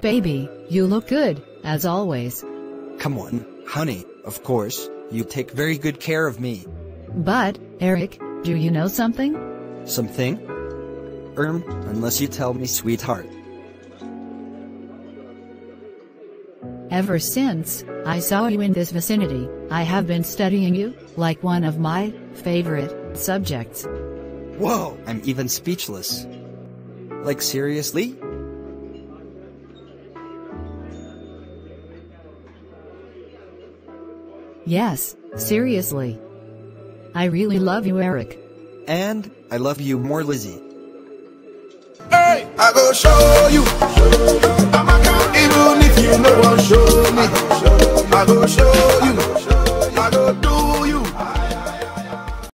Baby, you look good, as always. Come on, honey, of course, you take very good care of me. But, Eric, do you know something? Something? Erm, unless you tell me, sweetheart. Ever since I saw you in this vicinity, I have been studying you, like one of my favorite subjects. Whoa, I'm even speechless. Like seriously? Yes, seriously. I really love you, Eric. And, I love you more, Lizzie. Hey, I go show you. Even if you no one show me, I go show you. I go do you.